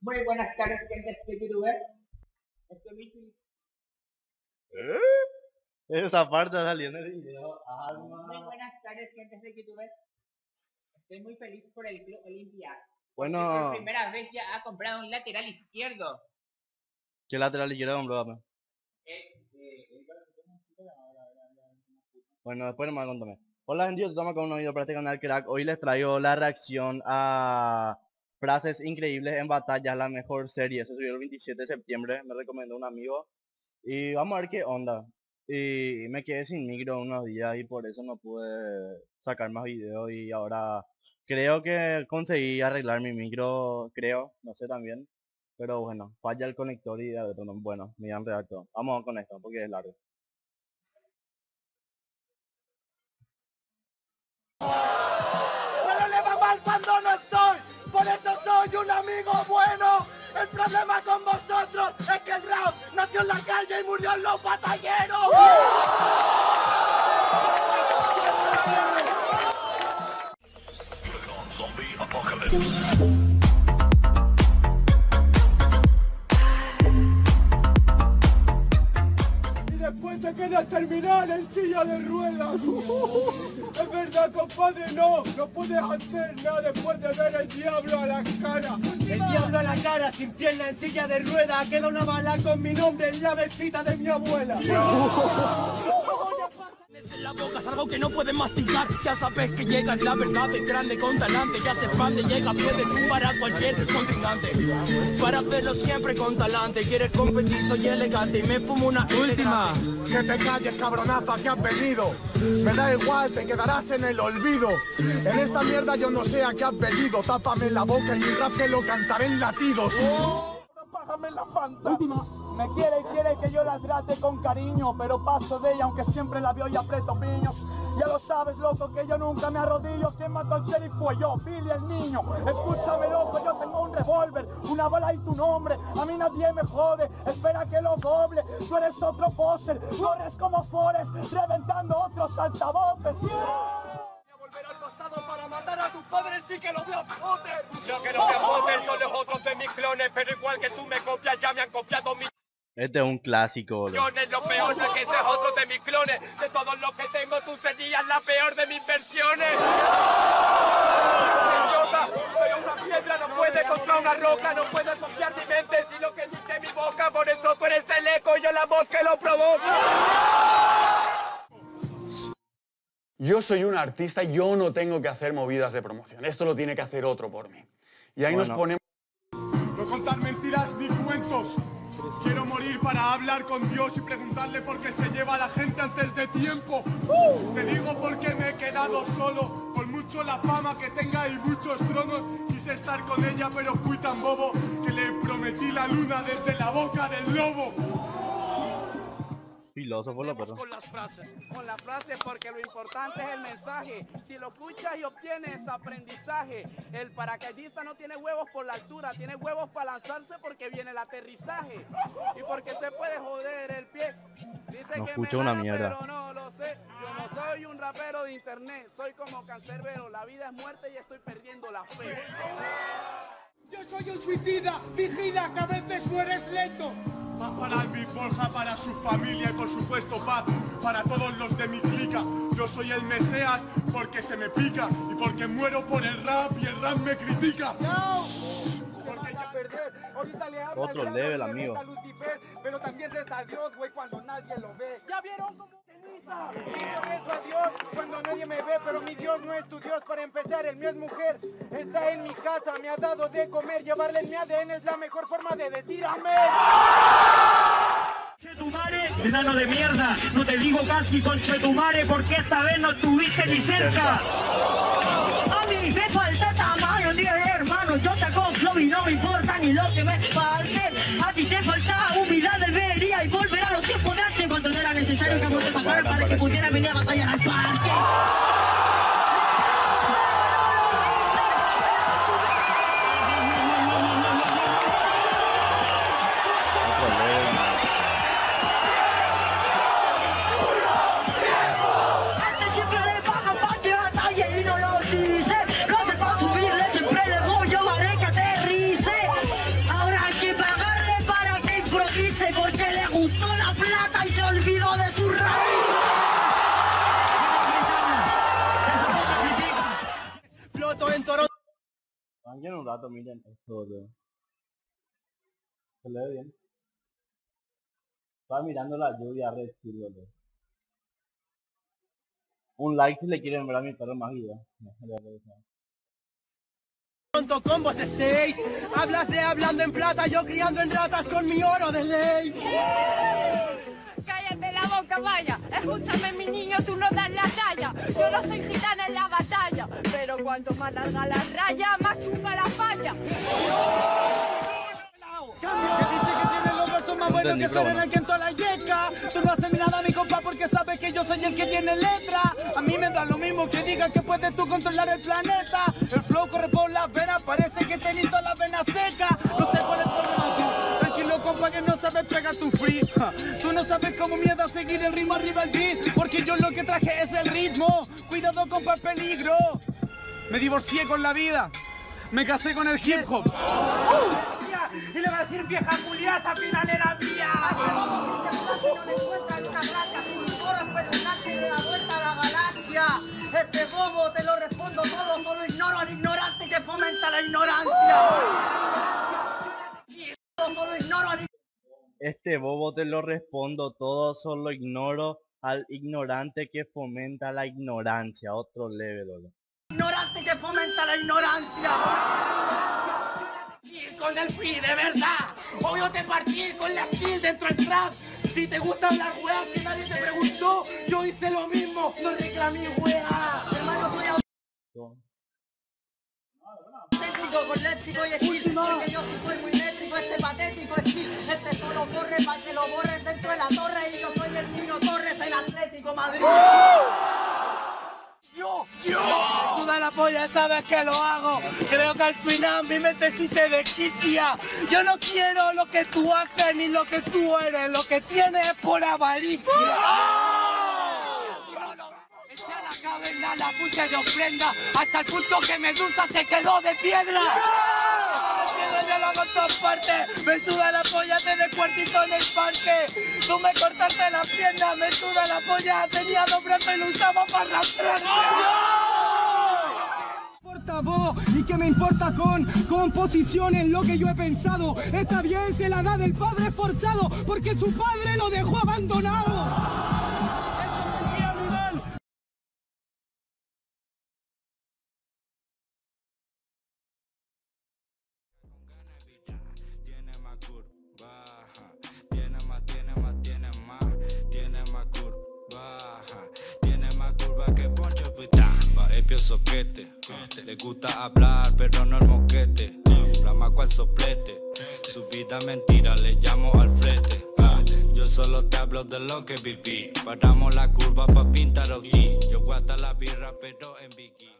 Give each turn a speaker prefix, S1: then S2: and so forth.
S1: Muy buenas tardes, gente de youtuber. Estoy muy feliz.
S2: ¿Eh? Esa parte salió en el video.
S1: Muy buenas tardes, gente de youtuber. Estoy muy feliz por el Club Olimpia.
S2: Bueno,
S1: Por primera vez ya ha comprado un lateral izquierdo.
S2: ¿qué lateral izquierdo compró?
S1: Eh, eh, eh,
S2: Bueno, después nomás contame. Hola gente, estamos con un video para este canal Crack. Hoy les traigo la reacción a frases increíbles en batallas, la mejor serie. Se subió el 27 de septiembre, me recomendó un amigo. Y vamos a ver qué onda. Y me quedé sin micro unos días y por eso no pude sacar más videos y ahora creo que conseguí arreglar mi micro, creo, no sé también. Pero bueno, falla el conector y bueno, me han redactado. Vamos con esto porque es largo.
S3: Soy un amigo bueno. El problema con vosotros es que el rap nació en la calle y murió en los batalleros. Te quedas terminar en silla de ruedas. Es verdad, compadre, no, no puedes hacer nada después de ver el diablo a la cara. El diablo a la cara, sin pierna, en silla de ruedas. Queda una bala con mi nombre en la mesita de mi abuela.
S4: La boca es algo que no puedes masticar Ya sabes que llega la verdad de grande con talante Ya se expande, llega, puede tumbar a cualquier contrincante Para hacerlo siempre con talante Quieres competir, soy elegante y me fumo una última
S3: Que te calles, cabronaza, que has venido. Me da igual, te quedarás en el olvido. En esta mierda yo no sé a qué has venido. Tápame la boca y mi rap te lo cantaré en latidos. La fanta. Me quiere y quiere que yo la trate con cariño, pero paso de ella aunque siempre la veo y aprieto piños. Ya lo sabes, loco, que yo nunca me arrodillo. Quien mató al sheriff fue yo, Billy el niño. Escúchame, loco, yo tengo un revólver, una bala y tu nombre. A mí nadie me jode, espera que lo doble. Tú eres otro poser, corres como Forrest, reventando otros altavoces. A volver al para matar a tus padres y que los vea Potter.
S4: Lo que no me joden son los otros de mis clones Pero igual que tú me copias, ya me han copiado mis
S2: Este es un clásico,
S4: millones Lo peor es que seas otro de mis clones De todos los que tengo, tú serías la peor de mis versiones Idiota, pero una piedra no puede contra una roca No puede copiar mi mente, sino que dice mi boca Por eso tú eres el eco y yo la voz que lo provoca
S5: Yo soy un artista y yo no tengo que hacer movidas de promoción. Esto lo tiene que hacer otro por mí. Y ahí nos
S2: Bueno.
S5: ponemos...
S3: No contar mentiras ni cuentos. Quiero morir para hablar con Dios y preguntarle por qué se lleva a la gente antes de tiempo. Te digo porque me he quedado solo. Por mucho la fama que tenga y muchos tronos. Quise estar con ella, pero fui tan bobo que le prometí la luna desde la boca del lobo.
S2: Filósofo, lo
S4: con las frases
S6: con la frase porque lo importante es el mensaje. Si lo escuchas y obtienes aprendizaje, el paracaidista no tiene huevos por la altura, tiene huevos para lanzarse porque viene el aterrizaje y porque se puede joder el pie. Dice
S2: No
S6: que
S2: escucho
S6: me
S2: una mierda.
S6: pero no lo sé. Yo no soy un rapero de internet, soy como cancerbero. La vida es muerte y estoy perdiendo la fe.
S3: Yo soy un suicida, vigila que a veces mueres lento. Paz para Alvin Borja, para su familia y por supuesto paz para todos los de mi clica. Yo soy el Meseas porque se me pica y porque muero por el rap y el rap me critica. Porque ya perder, ahorita le habla
S2: Otro
S3: el
S2: level, amigo.
S3: pero también Dios, güey, cuando nadie lo ve. ¿Ya vieron Y yo a Dios cuando nadie me ve, pero mi Dios no es tu Dios para empezar, el mío es mujer. Está en mi casa, me ha dado de comer, llevarle en mi ADN es la mejor forma de decir amén.
S7: Chetumare, enano de mierda, no te digo casi con Chetumare porque esta vez no estuviste ni cerca.
S8: A mí me falta para que pudiera venir
S2: un rato, miren esto, boludo. Se le ve bien. Estaba mirando la lluvia, re chill, boludo. Un like si le quieren ver a mi perro más video. No.
S3: Pronto combos de seis, hablas de hablando en plata, yo criando en ratas con mi oro de ley.
S9: Vaya. Escúchame, mi niño, tú no das la talla. Yo no soy gitana en la batalla. Pero cuanto más larga la raya, más chupa la falla.
S3: Que dice que tiene los versos más buenos que
S2: pero
S3: suenan aquí en toda la yeca. Tú no haces nada, mi compa, porque sabes que yo soy el que tiene letra. A mí me da lo mismo que digas que puedes tú controlar el planeta. El flow corre por las venas, parece que tenés toda la vena seca. No sé cuál es el. Compa, que no sabes pegar tu free. Tú no sabes cómo mierda seguir el ritmo arriba el beat. Porque yo lo que traje es el ritmo. Cuidado, compa, es peligro. Me divorcié con la vida. Me casé con el hip hop.
S10: Y le va a decir vieja culiaza, final era mía.
S8: Este bobo te lo respondo todo, solo ignoro al ignorante que fomenta la ignorancia.
S2: Este bobo te lo respondo todo, solo ignoro al ignorante que fomenta la ignorancia. Otro level, boludo.
S8: ignorante que fomenta la ignorancia.
S3: Y con el free de verdad. Obvio te partí con la skill dentro del trap. Si te gusta hablar weá que nadie te preguntó, yo hice lo mismo, no reclamé weá.
S8: Hermano, soy auténtico con léxico y. Porque yo soy muy Este solo corre para que lo borren dentro de la torre. Y yo soy el niño Torres, el Atlético Madrid.
S3: Yo, yo. Suda la polla, sabes que lo hago. Creo que al final mi mente sí se desquicia. Yo no quiero lo que tú haces ni lo que tú eres. Lo que tienes es por avaricia. La hasta el punto que Medusa se quedó de piedra. En todas partes, me suda la polla desde cuartito en el parque. Tú me cortaste la pierna, me suda la polla, tenía dos brazos y lo usaba para arrastrarte.
S11: Portavoz, y que me importa con composiciones lo que yo he pensado. Está bien, se la da del padre forzado, porque su padre lo dejó abandonado.
S12: Le gusta hablar pero no el moquete, flama cual soplete, su vida mentira le llamo al frente. Ah, Yo solo te hablo de lo que viví, paramos la curva pa' pintar aquí, yo guata la birra pero en bikini.